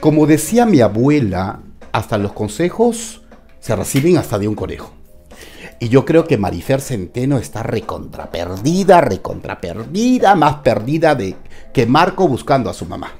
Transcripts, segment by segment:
Como decía mi abuela, hasta los consejos se reciben hasta de un conejo. Y yo creo que Marifer Centeno está recontra perdida, recontra perdida, más perdida de que Marco buscando a su mamá.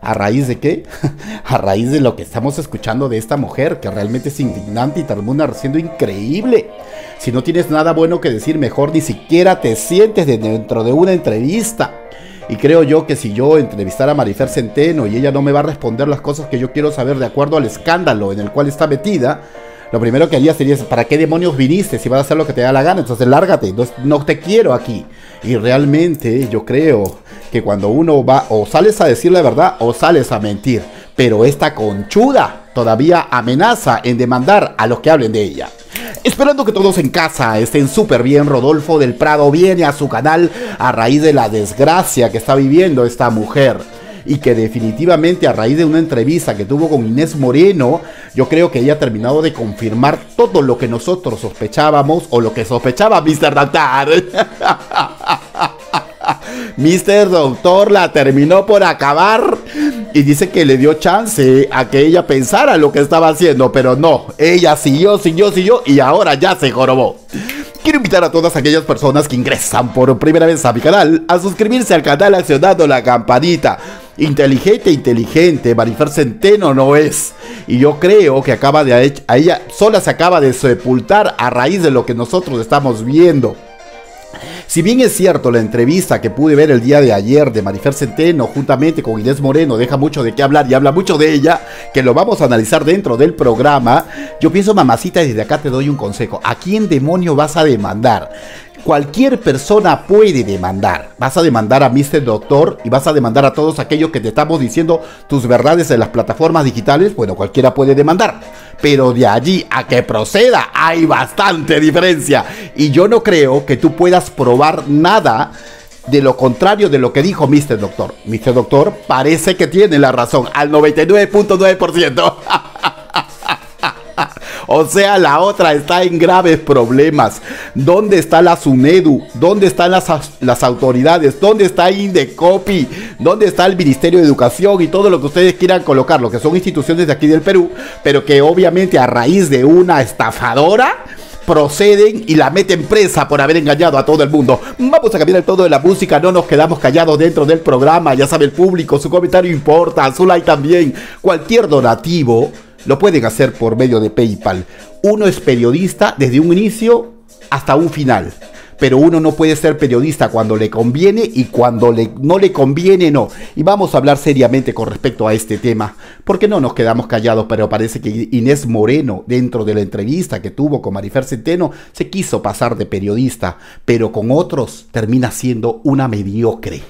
¿A raíz de qué? A raíz de lo que estamos escuchando de esta mujer, que realmente es indignante y termina siendo increíble. Si no tienes nada bueno que decir, mejor ni siquiera te sientes dentro de una entrevista. Y creo yo que si yo entrevistara a Marifer Centeno y ella no me va a responder las cosas que yo quiero saber de acuerdo al escándalo en el cual está metida, lo primero que haría sería, ¿para qué demonios viniste si vas a hacer lo que te da la gana? Entonces lárgate, no, te quiero aquí. Y realmente yo creo que cuando uno va o sales a decir la verdad o sales a mentir. Pero esta conchuda todavía amenaza en demandar a los que hablen de ella. Esperando que todos en casa estén súper bien, Rodolfo del Prado viene a su canal a raíz de la desgracia que está viviendo esta mujer y que definitivamente a raíz de una entrevista que tuvo con Inés Moreno, yo creo que ella ha terminado de confirmar todo lo que nosotros sospechábamos o lo que sospechaba Mr. Doctor. Mr. Doctor la terminó por acabar y dice que le dio chance a que ella pensara lo que estaba haciendo, pero no, ella siguió, siguió, siguió y ahora ya se jorobó. Quiero invitar a todas aquellas personas que ingresan por primera vez a mi canal a suscribirse al canal accionando la campanita inteligente, inteligente, Marifer Centeno no es. Y yo creo que acaba de, a ella sola se acaba de sepultar a raíz de lo que nosotros estamos viendo. Si bien es cierto, la entrevista que pude ver el día de ayer de Marifer Centeno juntamente con Inés Moreno deja mucho de qué hablar y habla mucho de ella, que lo vamos a analizar dentro del programa, yo pienso, mamacita, desde acá te doy un consejo. ¿A quién demonio vas a demandar? Cualquier persona puede demandar. Vas a demandar a Mr. Doctor y vas a demandar a todos aquellos que te estamos diciendo tus verdades en las plataformas digitales. Bueno, cualquiera puede demandar. Pero de allí a que proceda hay bastante diferencia. Y yo no creo que tú puedas probar nada de lo contrario de lo que dijo Mr. Doctor. Mr. Doctor parece que tiene la razón al 99.9%. O sea, la otra está en graves problemas. ¿Dónde está la SUNEDU? ¿Dónde están las, las autoridades? ¿Dónde está Indecopi? ¿Dónde está el Ministerio de Educación y todo lo que ustedes quieran colocar? Lo que son instituciones de aquí del Perú, pero que obviamente a raíz de una estafadora proceden y la meten presa por haber engañado a todo el mundo. Vamos a cambiar el todo de la música, no nos quedamos callados dentro del programa, ya sabe el público, su comentario importa, su like también, cualquier donativo lo pueden hacer por medio de PayPal. Uno es periodista desde un inicio hasta un final. Pero uno no puede ser periodista cuando le conviene y cuando le, no le conviene no. Y vamos a hablar seriamente con respecto a este tema. Porque no nos quedamos callados, pero parece que Inés Moreno, dentro de la entrevista que tuvo con Marifer Centeno, se quiso pasar de periodista, pero con otros termina siendo una mediocre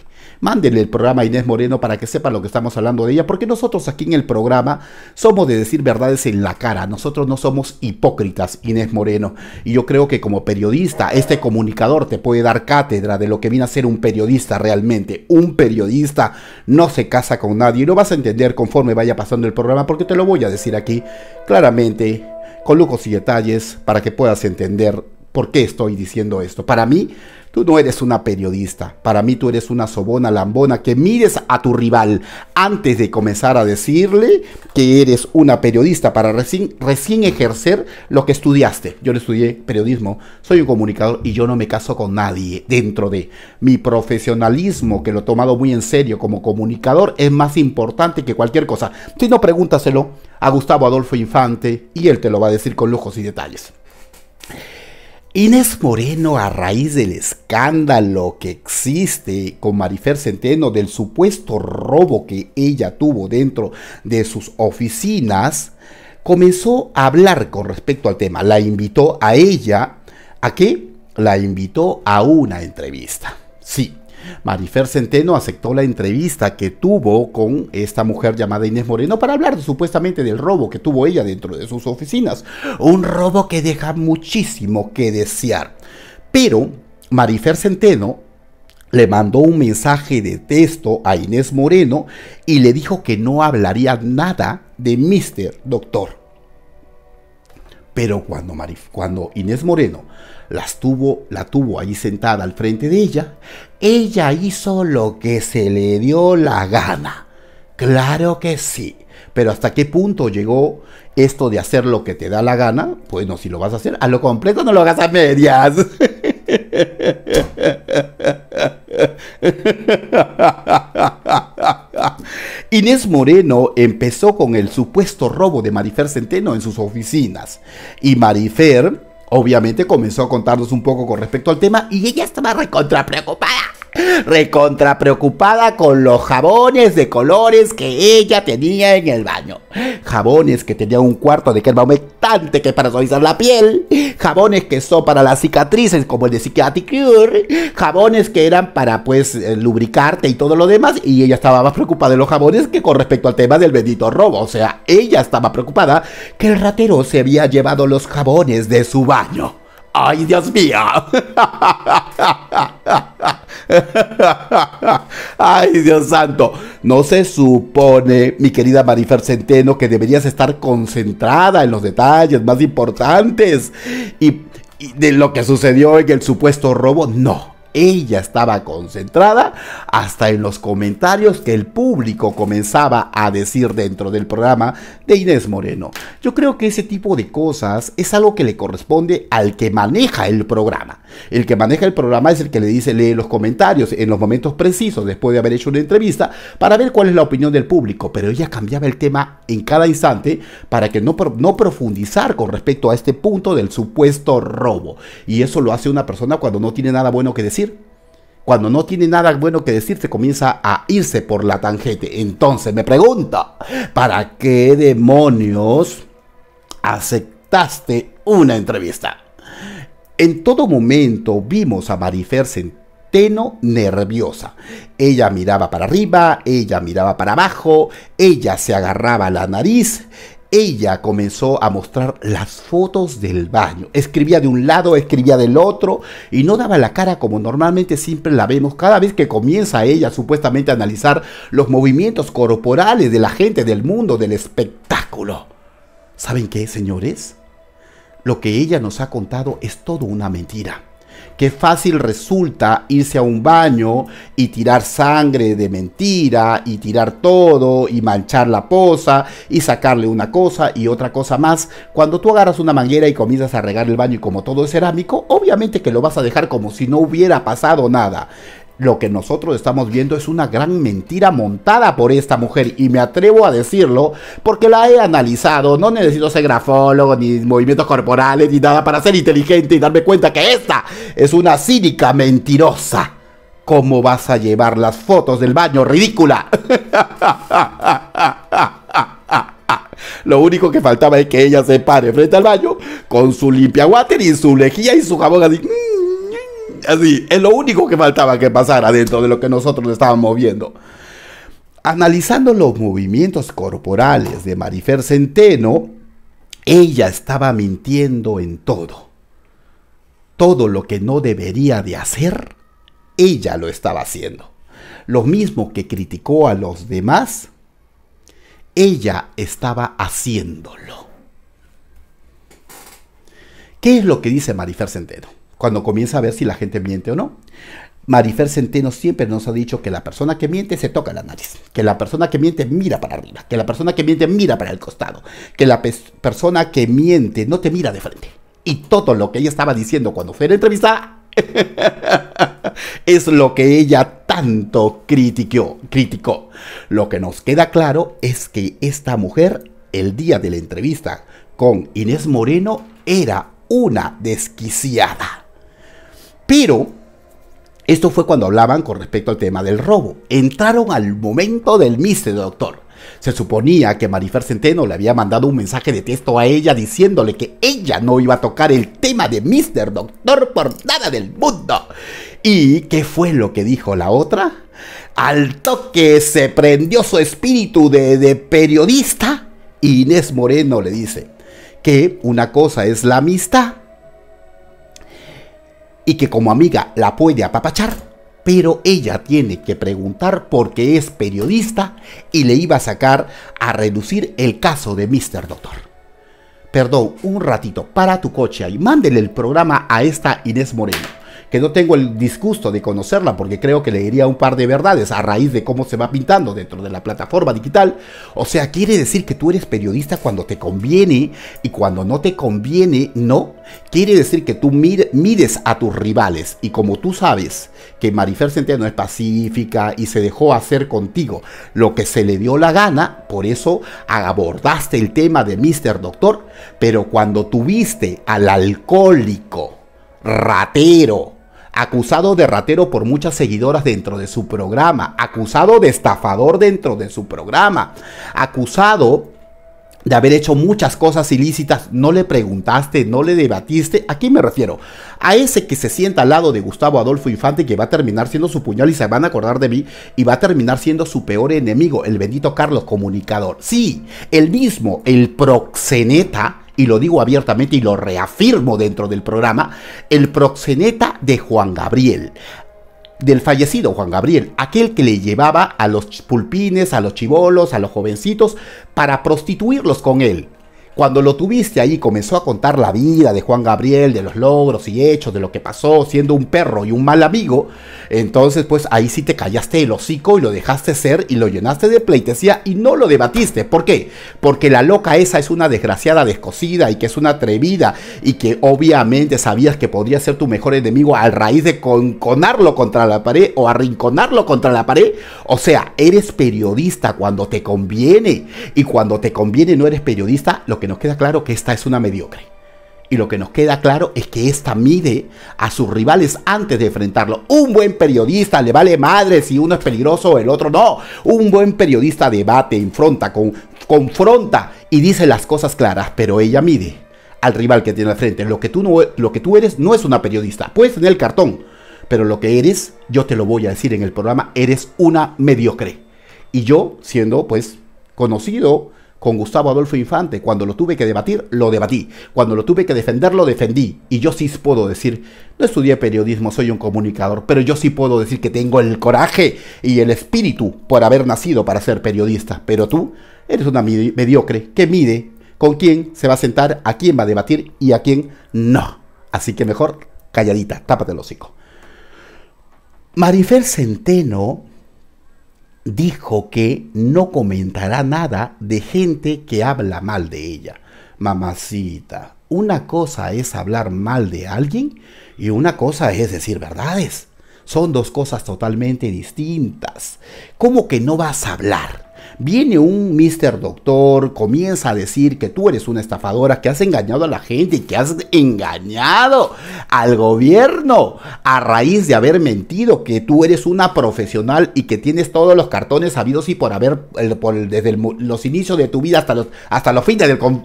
mándenle el programa a Inés Moreno para que sepa lo que estamos hablando de ella, porque nosotros aquí en el programa somos de decir verdades en la cara, nosotros no somos hipócritas, Inés Moreno, y yo creo que como periodista, este comunicador te puede dar cátedra de lo que viene a ser un periodista realmente. Un periodista no se casa con nadie, y lo vas a entender conforme vaya pasando el programa, porque te lo voy a decir aquí claramente, con lujos y detalles, para que puedas entender por qué estoy diciendo esto. Para mí, Tú no eres una periodista. Para mí tú eres una sobona lambona que mires a tu rival antes de comenzar a decirle que eres una periodista para recién, ejercer lo que estudiaste. Yo no estudié periodismo, soy un comunicador y yo no me caso con nadie dentro de mi profesionalismo, que lo he tomado muy en serio como comunicador, es más importante que cualquier cosa. Si no, pregúntaselo a Gustavo Adolfo Infante y él te lo va a decir con lujos y detalles. Inés Moreno, a raíz del escándalo que existe con Marifer Centeno, del supuesto robo que ella tuvo dentro de sus oficinas, comenzó a hablar con respecto al tema. La invitó a ella, ¿a qué? La invitó a una entrevista. Sí, Marifer Centeno aceptó la entrevista que tuvo con esta mujer llamada Inés Moreno para hablar supuestamente del robo que tuvo ella dentro de sus oficinas. Un robo que deja muchísimo que desear. Pero Marifer Centeno le mandó un mensaje de texto a Inés Moreno y le dijo que no hablaría nada de Mr. Doctor. Pero cuando, cuando Inés Moreno las tuvo, la tuvo ahí sentada al frente de ella, ella hizo lo que se le dio la gana. Claro que sí. Pero hasta qué punto llegó esto de hacer lo que te da la gana, bueno, si lo vas a hacer a lo completo, no lo hagas a medias. Inés Moreno empezó con el supuesto robo de Marifer Centeno en sus oficinas. Y Marifer obviamente comenzó a contarnos un poco con respecto al tema y ella estaba recontra preocupada recontra preocupada con los jabones de colores que ella tenía en el baño. Jabones que tenían un cuarto de crema humectante que para suavizar la piel, jabones que son para las cicatrices como el de Psychiatric Cure, jabones que eran para pues eh, lubricarte y todo lo demás y ella estaba más preocupada de los jabones que con respecto al tema del bendito robo, o sea, ella estaba preocupada que el ratero se había llevado los jabones de su baño. ¡Ay, Dios mío! ¡Ay, Dios santo! No se supone, mi querida Marifer Centeno, que deberías estar concentrada en los detalles más importantes y, y de lo que sucedió en el supuesto robo. No. Ella estaba concentrada hasta en los comentarios que el público comenzaba a decir dentro del programa de Inés Moreno. Yo creo que ese tipo de cosas es algo que le corresponde al que maneja el programa. El que maneja el programa es el que le dice lee los comentarios en los momentos precisos después de haber hecho una entrevista para ver cuál es la opinión del público. Pero ella cambiaba el tema en cada instante para que no, no profundizar con respecto a este punto del supuesto robo. Y eso lo hace una persona cuando no tiene nada bueno que decir cuando no tiene nada bueno que decir, se comienza a irse por la tangente. Entonces me pregunto, ¿para qué demonios aceptaste una entrevista? En todo momento vimos a Marifer Centeno nerviosa. Ella miraba para arriba, ella miraba para abajo, ella se agarraba la nariz, ella comenzó a mostrar las fotos del baño. Escribía de un lado, escribía del otro y no daba la cara como normalmente siempre la vemos cada vez que comienza ella supuestamente a analizar los movimientos corporales de la gente del mundo del espectáculo. ¿Saben qué, señores? Lo que ella nos ha contado es todo una mentira. Qué fácil resulta irse a un baño y tirar sangre de mentira y tirar todo y manchar la poza y sacarle una cosa y otra cosa más. Cuando tú agarras una manguera y comienzas a regar el baño y como todo es cerámico, obviamente que lo vas a dejar como si no hubiera pasado nada lo que nosotros estamos viendo es una gran mentira montada por esta mujer y me atrevo a decirlo porque la he analizado, no necesito ser grafólogo ni movimientos corporales ni nada para ser inteligente y darme cuenta que esta es una cínica mentirosa. ¿Cómo vas a llevar las fotos del baño? ¡Ridícula! Lo único que faltaba es que ella se pare frente al baño con su limpia water y su lejía y su jabón así. Así, es lo único que faltaba que pasara dentro de lo que nosotros estábamos viendo. Analizando los movimientos corporales de Marifer Centeno, ella estaba mintiendo en todo. Todo lo que no debería de hacer, ella lo estaba haciendo. Lo mismo que criticó a los demás, ella estaba haciéndolo. ¿Qué es lo que dice Marifer Centeno? Cuando comienza a ver si la gente miente o no. Marifer Centeno siempre nos ha dicho que la persona que miente se toca la nariz, que la persona que miente mira para arriba, que la persona que miente mira para el costado, que la persona que miente no te mira de frente. Y todo lo que ella estaba diciendo cuando fue a la entrevista es lo que ella tanto criticó, criticó. Lo que nos queda claro es que esta mujer, el día de la entrevista con Inés Moreno, era una desquiciada. Pero esto fue cuando hablaban con respecto al tema del robo. Entraron al momento del Mr. Doctor. Se suponía que Marifer Centeno le había mandado un mensaje de texto a ella diciéndole que ella no iba a tocar el tema de Mr. Doctor por nada del mundo. ¿Y qué fue lo que dijo la otra? Al toque se prendió su espíritu de, de periodista. Inés Moreno le dice que una cosa es la amistad y que como amiga la puede apapachar, pero ella tiene que preguntar porque es periodista y le iba a sacar a reducir el caso de Mr. Doctor. Perdón, un ratito, para tu coche ahí, mándele el programa a esta Inés Moreno que no tengo el disgusto de conocerla porque creo que le diría un par de verdades a raíz de cómo se va pintando dentro de la plataforma digital. O sea, quiere decir que tú eres periodista cuando te conviene y cuando no te conviene, no. Quiere decir que tú mides a tus rivales y como tú sabes que Marifer Centeno es pacífica y se dejó hacer contigo lo que se le dio la gana, por eso abordaste el tema de Mr. Doctor, pero cuando tuviste al alcohólico, ratero, acusado de ratero por muchas seguidoras dentro de su programa, acusado de estafador dentro de su programa, acusado de haber hecho muchas cosas ilícitas, no le preguntaste, no le debatiste. ¿A quién me refiero? A ese que se sienta al lado de Gustavo Adolfo Infante que va a terminar siendo su puñal y se van a acordar de mí y va a terminar siendo su peor enemigo, el bendito Carlos Comunicador. Sí, el mismo, el proxeneta y lo digo abiertamente y lo reafirmo dentro del programa, el proxeneta de Juan Gabriel del fallecido Juan Gabriel, aquel que le llevaba a los pulpines, a los chivolos, a los jovencitos, para prostituirlos con él. Cuando lo tuviste ahí comenzó a contar la vida de Juan Gabriel, de los logros y hechos, de lo que pasó siendo un perro y un mal amigo, entonces pues ahí sí te callaste el hocico y lo dejaste ser y lo llenaste de pleitesía y no lo debatiste. ¿Por qué? Porque la loca esa es una desgraciada descosida y que es una atrevida y que obviamente sabías que podría ser tu mejor enemigo al raíz de conconarlo contra la pared o arrinconarlo contra la pared. O sea, eres periodista cuando te conviene y cuando te conviene no eres periodista, lo que nos queda claro que esta es una mediocre. Y lo que nos queda claro es que esta mide a sus rivales antes de enfrentarlo. Un buen periodista le vale madre si uno es peligroso o el otro no. Un buen periodista debate, enfrenta, con, confronta y dice las cosas claras, pero ella mide al rival que tiene al frente. Lo que, tú no, lo que tú eres no es una periodista. Puedes tener el cartón, pero lo que eres, yo te lo voy a decir en el programa, eres una mediocre. Y yo, siendo pues conocido, con Gustavo Adolfo Infante. Cuando lo tuve que debatir, lo debatí. Cuando lo tuve que defender, lo defendí. Y yo sí puedo decir, no estudié periodismo, soy un comunicador, pero yo sí puedo decir que tengo el coraje y el espíritu por haber nacido para ser periodista. Pero tú eres una mediocre que mide con quién se va a sentar, a quién va a debatir y a quién no. Así que mejor calladita, tápate el hocico. Marifer Centeno dijo que no comentará nada de gente que habla mal de ella. Mamacita, una cosa es hablar mal de alguien y una cosa es decir verdades. Son dos cosas totalmente distintas. ¿Cómo que no vas a hablar? Viene un Mr. Doctor, comienza a decir que tú eres una estafadora, que has engañado a la gente que has engañado al gobierno a raíz de haber mentido, que tú eres una profesional y que tienes todos los cartones sabidos y por haber, desde los inicios de tu vida hasta los, hasta los fines del...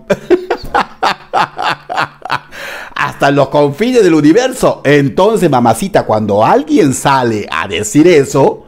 hasta los confines del universo. Entonces, mamacita, cuando alguien sale a decir eso,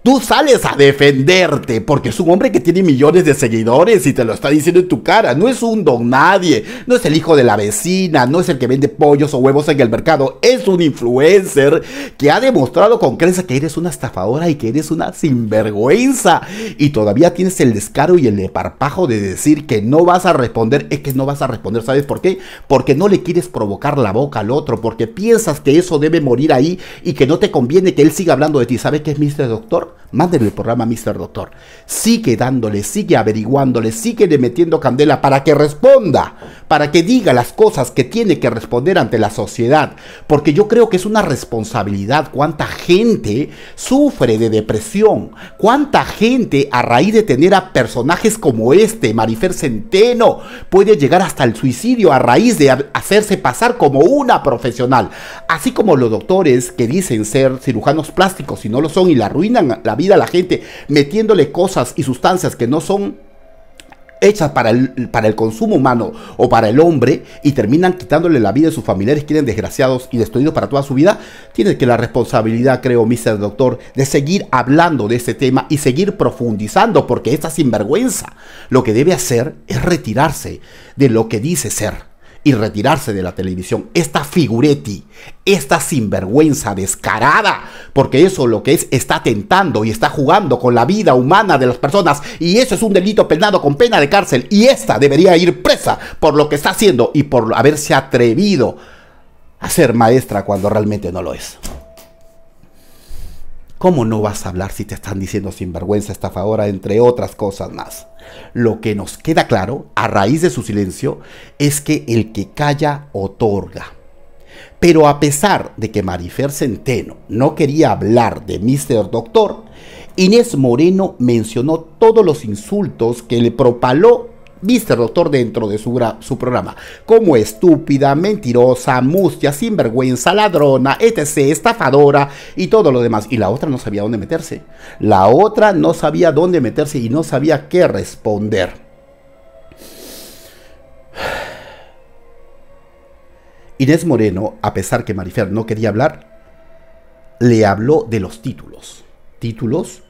Tú sales a defenderte porque es un hombre que tiene millones de seguidores y te lo está diciendo en tu cara. No es un don nadie, no es el hijo de la vecina, no es el que vende pollos o huevos en el mercado. Es un influencer que ha demostrado con creces que eres una estafadora y que eres una sinvergüenza. Y todavía tienes el descaro y el parpajo de decir que no vas a responder. Es que no vas a responder, ¿sabes por qué? Porque no le quieres provocar la boca al otro, porque piensas que eso debe morir ahí y que no te conviene que él siga hablando de ti. ¿Sabes qué es Mr. Doctor? Mándenle el programa Mr. Doctor. Sigue dándole, sigue averiguándole, sigue le metiendo candela para que responda, para que diga las cosas que tiene que responder ante la sociedad. Porque yo creo que es una responsabilidad. Cuánta gente sufre de depresión. Cuánta gente a raíz de tener a personajes como este, Marifer Centeno, puede llegar hasta el suicidio a raíz de hacerse pasar como una profesional. Así como los doctores que dicen ser cirujanos plásticos y no lo son y la arruinan la vida a la gente metiéndole cosas y sustancias que no son hechas para el, para el consumo humano o para el hombre y terminan quitándole la vida de sus familiares, quieren desgraciados y destruidos para toda su vida, tiene que la responsabilidad, creo, Mr. Doctor, de seguir hablando de este tema y seguir profundizando, porque esta sinvergüenza lo que debe hacer es retirarse de lo que dice ser y retirarse de la televisión. Esta figuretti, esta sinvergüenza descarada, porque eso lo que es está tentando y está jugando con la vida humana de las personas y eso es un delito penado con pena de cárcel y esta debería ir presa por lo que está haciendo y por haberse atrevido a ser maestra cuando realmente no lo es. ¿Cómo no vas a hablar si te están diciendo sinvergüenza, estafadora, entre otras cosas más? Lo que nos queda claro, a raíz de su silencio, es que el que calla otorga. Pero a pesar de que Marifer Centeno no quería hablar de Mr. Doctor, Inés Moreno mencionó todos los insultos que le propaló Mr. Doctor dentro de su, su, programa, como estúpida, mentirosa, mustia, sinvergüenza, ladrona, etc., estafadora y todo lo demás. Y la otra no sabía dónde meterse. La otra no sabía dónde meterse y no sabía qué responder. Inés Moreno, a pesar que Marifer no quería hablar, le habló de los títulos. Títulos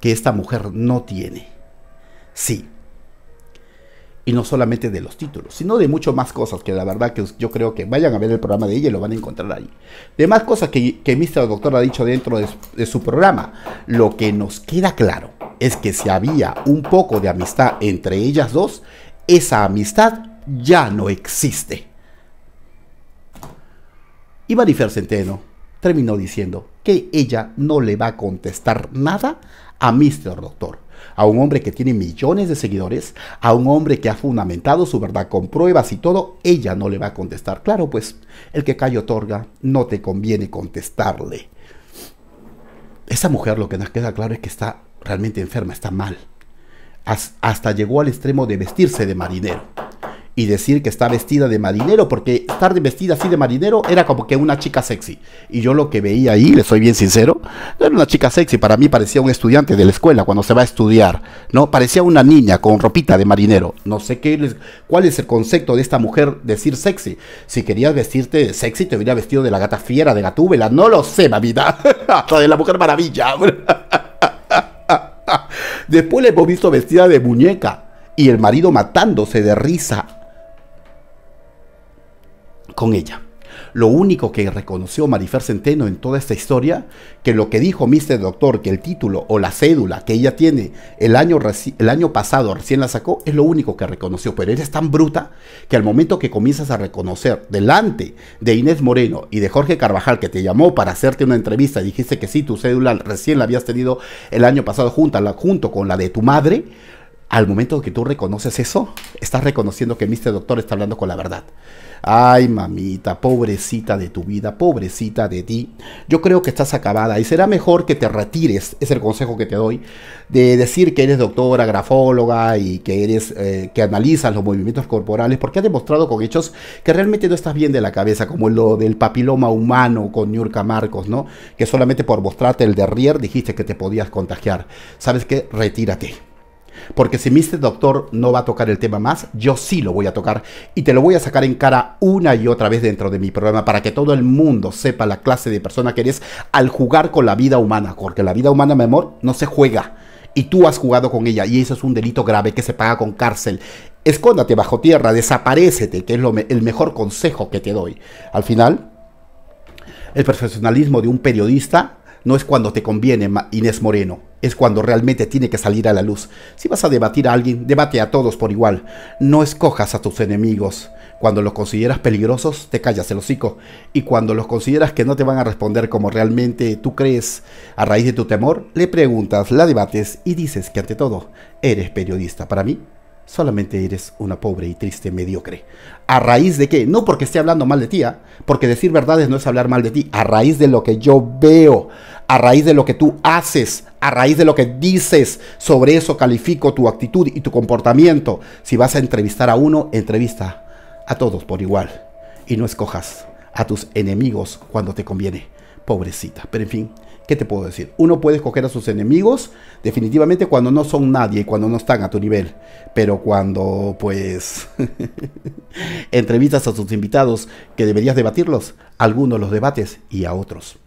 que esta mujer no tiene. Sí, y no solamente de los títulos, sino de mucho más cosas que la verdad que yo creo que vayan a ver el programa de ella y lo van a encontrar ahí. De más cosas que, que Mr. Doctor ha dicho dentro de, su programa. Lo que nos queda claro es que si había un poco de amistad entre ellas dos, esa amistad ya no existe. Y Marifer Centeno terminó diciendo que ella no le va a contestar nada a Mr. Doctor a un hombre que tiene millones de seguidores, a un hombre que ha fundamentado su verdad con pruebas y todo, ella no le va a contestar. Claro, pues el que cae otorga, no te conviene contestarle. Esa mujer lo que nos queda claro es que está realmente enferma, está mal. Hasta llegó al extremo de vestirse de marinero y decir que está vestida de marinero, porque estar vestida así de marinero era como que una chica sexy. Y yo lo que veía ahí, le soy bien sincero, no era una chica sexy, para mí parecía un estudiante de la escuela cuando se va a estudiar, ¿no? Parecía una niña con ropita de marinero. No sé qué cuál es el concepto de esta mujer decir sexy. Si querías vestirte sexy, te hubiera vestido de la gata fiera, de gatúbela, no lo sé, mamita. Hasta de la mujer maravilla. Después le hemos visto vestida de muñeca y el marido matándose de risa con ella. Lo único que reconoció Marifer Centeno en toda esta historia, que lo que dijo Mr. Doctor, que el título o la cédula que ella tiene el año, el año pasado recién la sacó, es lo único que reconoció. Pero eres tan bruta que al momento que comienzas a reconocer delante de Inés Moreno y de Jorge Carvajal, que te llamó para hacerte una entrevista y dijiste que sí, tu cédula recién la habías tenido el año pasado junto, junto con la de tu madre, al momento que tú reconoces eso, estás reconociendo que Mr. Doctor está hablando con la verdad. Ay, mamita, pobrecita de tu vida, pobrecita de ti. Yo creo que estás acabada y será mejor que te retires, es el consejo que te doy, de decir que eres doctora, grafóloga y que eres, eh, que analizas los movimientos corporales, porque has demostrado con hechos que realmente no estás bien de la cabeza, como lo del papiloma humano con Niurka Marcos, ¿no? Que solamente por mostrarte el derrier dijiste que te podías contagiar. ¿Sabes qué? Retírate. Porque si Mr. Doctor no va a tocar el tema más, yo sí lo voy a tocar y te lo voy a sacar en cara una y otra vez dentro de mi programa para que todo el mundo sepa la clase de persona que eres al jugar con la vida humana. Porque la vida humana, mi amor, no se juega. Y tú has jugado con ella y eso es un delito grave que se paga con cárcel. Escóndate bajo tierra, desaparecete, que es el mejor consejo que te doy. Al final, el profesionalismo de un periodista no es cuando te conviene, Inés Moreno, es cuando realmente tiene que salir a la luz. Si vas a debatir a alguien, debate a todos por igual. No escojas a tus enemigos. Cuando los consideras peligrosos, te callas el hocico. Y cuando los consideras que no te van a responder como realmente tú crees a raíz de tu temor, le preguntas, la debates y dices que ante todo eres periodista. Para mí, solamente eres una pobre y triste mediocre. ¿A raíz de qué? No porque esté hablando mal de ti, ¿ah? porque decir verdades no es hablar mal de ti, a raíz de lo que yo veo, a raíz de lo que tú haces, a raíz de lo que dices, sobre eso califico tu actitud y tu comportamiento. Si vas a entrevistar a uno, entrevista a todos por igual y no escojas a tus enemigos cuando te conviene. Pobrecita, pero en fin, ¿qué te puedo decir? Uno puede escoger a sus enemigos definitivamente cuando no son nadie y cuando no están a tu nivel, pero cuando pues entrevistas a tus invitados que deberías debatirlos, algunos los debates y a otros